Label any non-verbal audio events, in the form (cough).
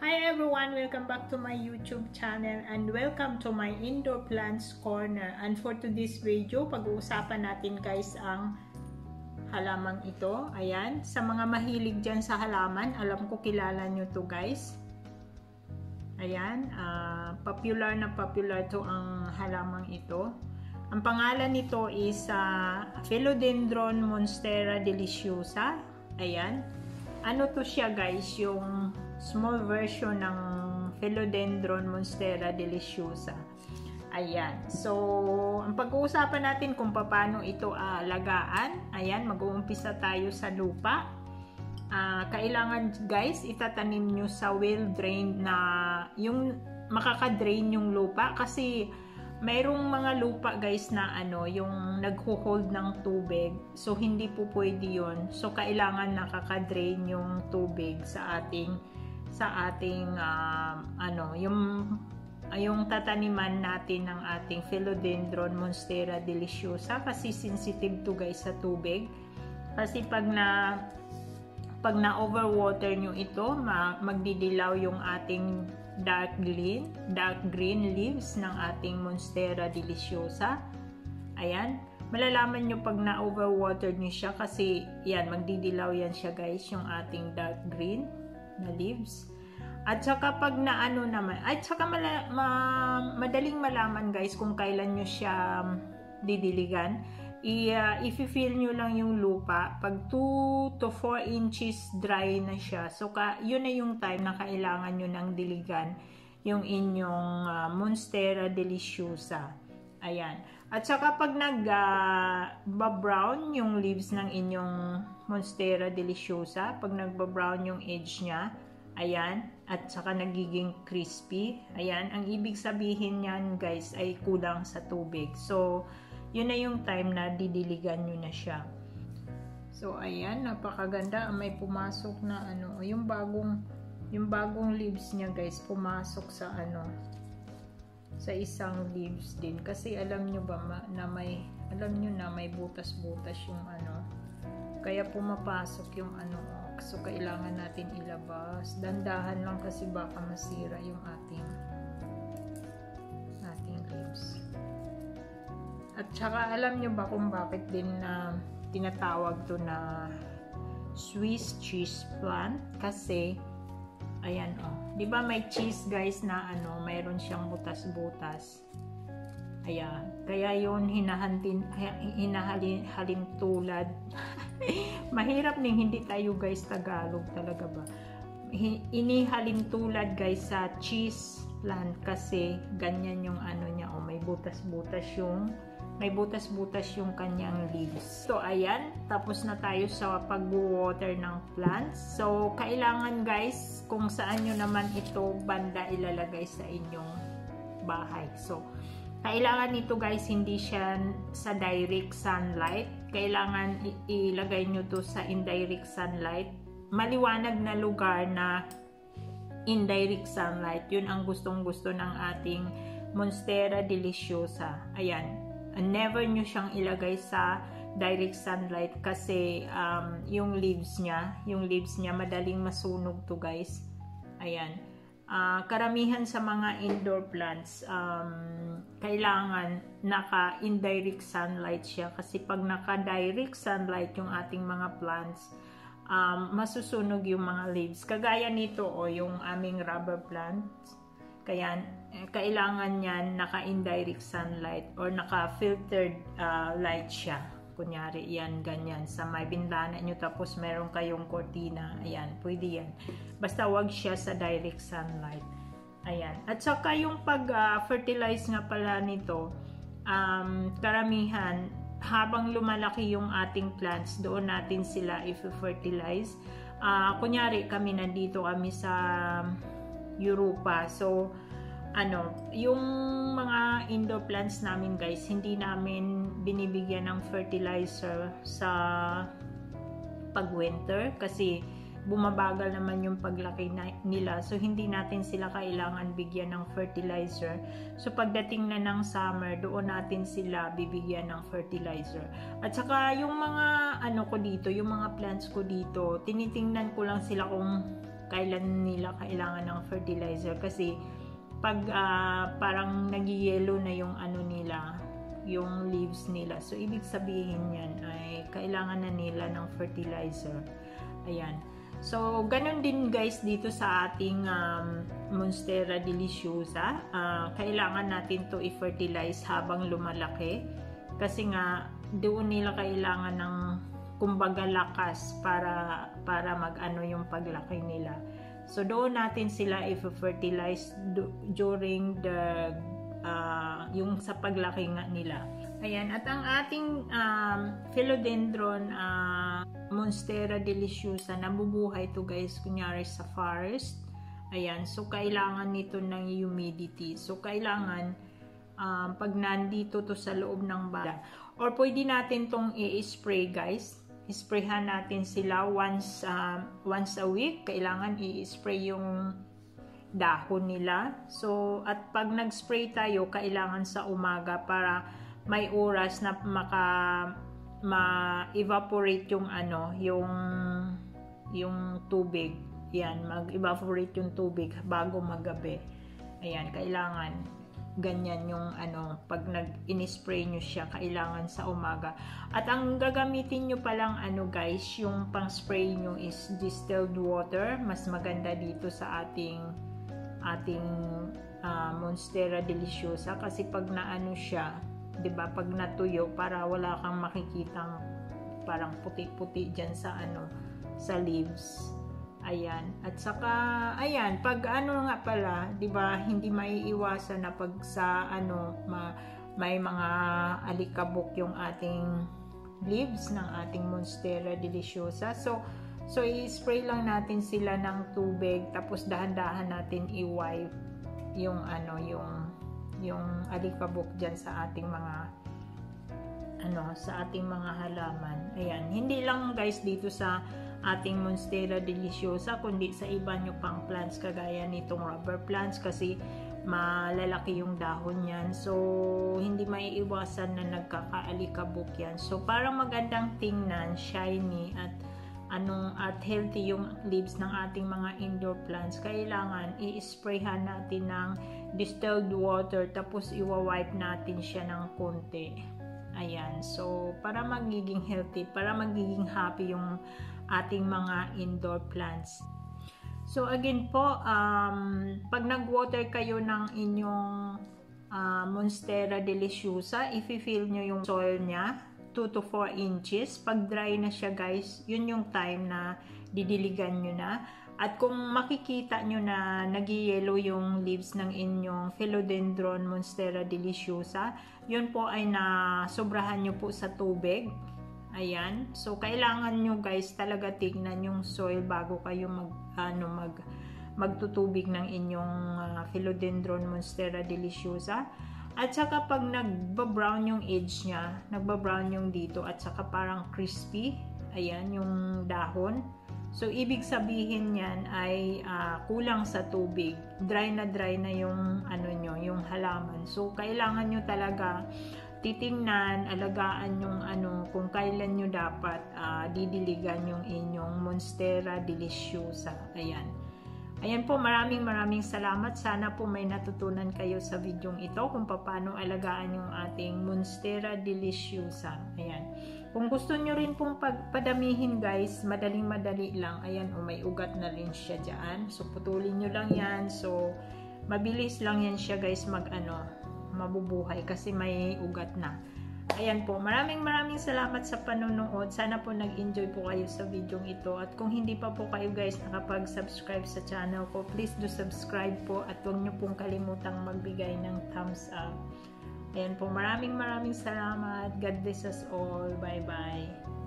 Hi everyone! Welcome back to my YouTube channel and welcome to my Indoor Plants Corner. And for today's video, pag-uusapan natin guys ang halamang ito. Ayan, sa mga mahilig dyan sa halaman, alam ko kilala nyo to guys. Ayan, uh, popular na popular to ang halamang ito. Ang pangalan nito is uh, Philodendron Monstera deliciosa. Ayan. Ano to siya guys, yung small version ng Philodendron Monstera deliciosa. Ayan. So, ang pag-uusapan natin kung paano ito alagaan. Ayan, mag-uumpisa tayo sa lupa. Uh, kailangan guys, itatanim nyo sa well-drained na yung makaka-drain yung lupa kasi mayroong mga lupa guys na ano, yung nagho-hold ng tubig. So, hindi po pwede yun. So, kailangan nakaka-drain yung tubig sa ating sa ating uh, ano, yung yung tataniman natin ng ating Philodendron Monstera deliciosa kasi sensitive to guys sa tubig. Kasi pag na pag na overwater nyo ito, magdidilaw yung ating dark green, dark green leaves ng ating Monstera deliciosa. Ayan. Malalaman nyo pag na overwater nyo siya kasi yan, magdidilaw yan siya guys, yung ating dark green na leaves. At saka pag naano naman, at saka mala, ma, madaling malaman guys kung kailan nyo siya um, didiligan. I, uh, if-feel nyo lang yung lupa, pag 2 to 4 inches dry na siya, so ka, yun na yung time na kailangan nyo ng diligan yung inyong uh, Monstera deliciosa. Ayan. At saka pag nag-brown uh, yung leaves ng inyong Monstera deliciosa, pag nagba-brown yung edge niya, ayan, at saka nagiging crispy, ayan, ang ibig sabihin niyan guys ay kulang sa tubig. So, yun na yung time na didiligan nyo na siya. So, ayan, napakaganda. May pumasok na ano, yung bagong, yung bagong leaves niya guys, pumasok sa ano, sa isang leaves din. Kasi alam nyo ba na may, alam nyo na may butas-butas yung ano, kaya pumapasok yung ano, so kailangan natin ilabas. Dandahan lang kasi baka masira yung ating ating leaves. At saka alam nyo ba kung bakit din na tinatawag to na Swiss cheese plant? Kasi ayan oh, 'di ba may cheese guys na ano, mayroon siyang butas-butas. Ayan. Kaya yun, hinahantin, hinahalin halin tulad. (laughs) Mahirap ning hindi tayo guys Tagalog talaga ba. Inihalin tulad guys sa cheese plant kasi ganyan yung ano niya. Oh, may butas-butas yung may butas-butas yung kanyang leaves. So, ayan. Tapos na tayo sa pag-water ng plants. So, kailangan guys, kung saan nyo naman ito banda ilalagay sa inyong bahay. So, kailangan nito guys, hindi siya sa direct sunlight. Kailangan ilagay nyo to sa indirect sunlight. Maliwanag na lugar na indirect sunlight. Yun ang gustong gusto ng ating Monstera deliciosa. Ayan. Never nyo siyang ilagay sa direct sunlight kasi um, yung leaves niya, yung leaves niya madaling masunog to guys. Ayan uh, karamihan sa mga indoor plants, um, kailangan naka-indirect sunlight siya. Kasi pag naka-direct sunlight yung ating mga plants, um, masusunog yung mga leaves. Kagaya nito o oh, yung aming rubber plants. Kaya eh, kailangan yan naka-indirect sunlight or naka-filtered uh, light siya. Kunyari yan ganyan. Sa may bintana nyo tapos meron kayong cortina ayan pwede yan. Basta wag siya sa direct sunlight. Ayan. At saka yung pag uh, fertilize nga pala nito um, karamihan habang lumalaki yung ating plants doon natin sila i-fertilize uh, kunyari kami nandito kami sa Europa so ano, yung mga indoor plants namin guys, hindi namin binibigyan ng fertilizer sa pag-winter kasi bumabagal naman yung paglaki na, nila. So, hindi natin sila kailangan bigyan ng fertilizer. So, pagdating na ng summer, doon natin sila bibigyan ng fertilizer. At saka, yung mga ano ko dito, yung mga plants ko dito, tinitingnan ko lang sila kung kailan nila kailangan ng fertilizer. Kasi pag uh, parang nagyelo na yung ano nila yung leaves nila. So ibig sabihin yan ay kailangan na nila ng fertilizer. Ayan. So ganun din guys dito sa ating um, monstera deliciosa. Uh, kailangan natin to i-fertilize habang lumalaki. Kasi nga doon nila kailangan ng kumbaga lakas para para mag-ano yung paglaki nila. So doon natin sila i-fertilize during the uh, yung sa paglaki nga nila. Ayan, at ang ating um, philodendron uh, Monstera deliciosa nabubuhay to guys kunyari sa forest. Ayan, so kailangan nito ng humidity. So kailangan um, pag nandito to sa loob ng bahay or pwede natin tong i-spray guys isprayhan natin sila once uh, once a week. Kailangan i-spray yung dahon nila. So, at pag nag-spray tayo, kailangan sa umaga para may oras na maka ma-evaporate yung ano, yung yung tubig. Yan, mag-evaporate yung tubig bago magabi. Ayan, kailangan ganyan yung ano, pag nag-in-spray nyo siya, kailangan sa umaga. At ang gagamitin nyo palang ano guys, yung pang-spray nyo is distilled water. Mas maganda dito sa ating ating uh, Monstera Deliciosa kasi pag naano siya, 'di ba? Pag natuyo para wala kang makikitang parang puti-puti diyan sa ano sa leaves. Ayan. At saka, ayan, pag ano nga pala, di ba, hindi maiiwasan na pag sa ano, ma, may mga alikabok yung ating leaves ng ating Monstera deliciosa. So, so i-spray lang natin sila ng tubig tapos dahan-dahan natin i-wipe yung ano, yung yung alikabok diyan sa ating mga ano, sa ating mga halaman. Ayan, hindi lang guys dito sa ating Monstera deliciosa kundi sa iba nyo pang plants kagaya nitong rubber plants kasi malalaki yung dahon yan. So hindi maiiwasan na nagkakaalikabok yan. So parang magandang tingnan shiny at anong at healthy yung leaves ng ating mga indoor plants. Kailangan i-sprayhan natin ng distilled water tapos iwa-wipe natin siya ng konti ayan so para magiging healthy para magiging happy yung ating mga indoor plants. So again po, um, pag nag-water kayo ng inyong uh, Monstera deliciosa, if-fill nyo yung soil niya, 2 to 4 inches. Pag dry na siya guys, yun yung time na didiligan nyo na. At kung makikita nyo na nag-yellow yung leaves ng inyong Philodendron Monstera deliciosa, yun po ay na sobrahan nyo po sa tubig. Ayan. So, kailangan nyo guys talaga tignan yung soil bago kayo mag, ano, mag, magtutubig ng inyong uh, Philodendron Monstera deliciosa. At saka pag nagba-brown yung edge niya, nagba-brown yung dito at saka parang crispy, ayan, yung dahon. So, ibig sabihin niyan ay uh, kulang sa tubig. Dry na dry na yung ano nyo, yung halaman. So, kailangan nyo talaga titingnan, alagaan yung ano, kung kailan nyo dapat uh, didiligan yung inyong Monstera Deliciosa. Ayan. Ayan po, maraming maraming salamat. Sana po may natutunan kayo sa videong ito kung paano alagaan yung ating Monstera Deliciosa. Ayan. Kung gusto nyo rin pong pagpadamihin guys, madaling madali lang. Ayan, o oh, may ugat na rin siya dyan. So, putulin nyo lang yan. So, mabilis lang yan siya guys mag ano, mabubuhay kasi may ugat na. Ayan po, maraming maraming salamat sa panonood. Sana po nag-enjoy po kayo sa video ito. At kung hindi pa po kayo guys nakapag-subscribe sa channel ko, please do subscribe po at huwag nyo pong kalimutang magbigay ng thumbs up. Ayan po, maraming maraming salamat. God bless us all. Bye-bye.